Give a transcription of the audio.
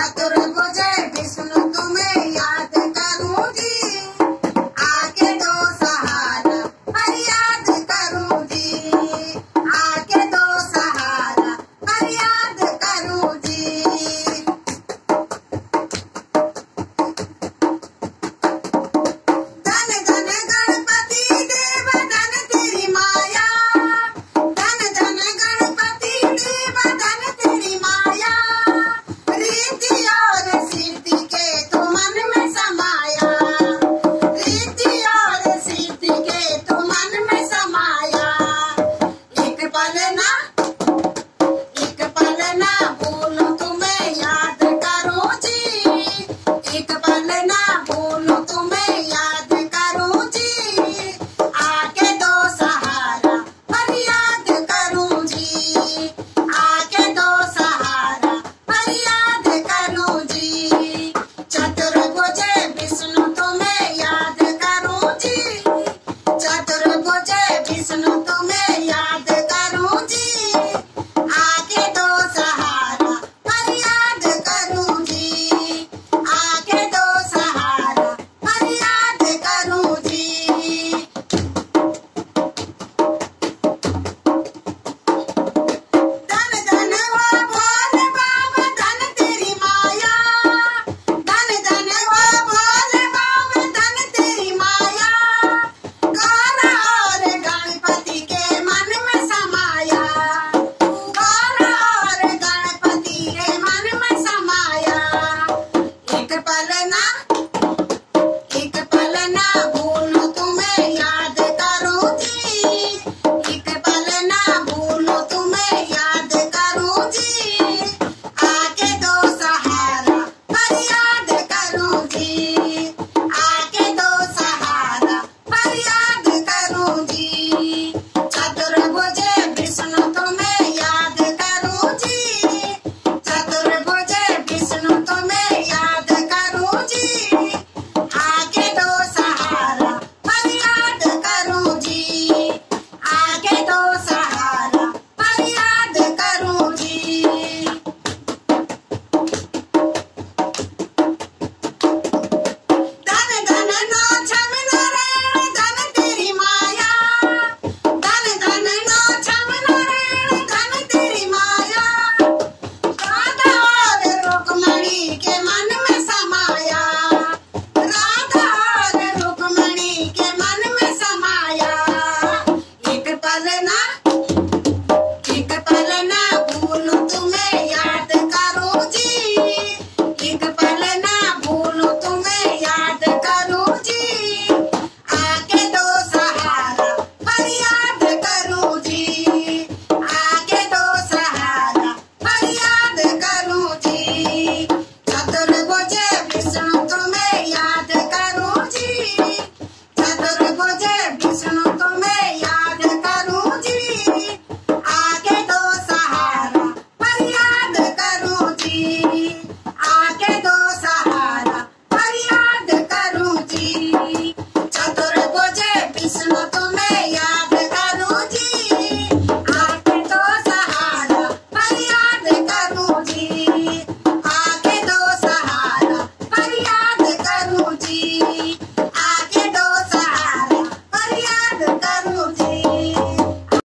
I got it. Isso não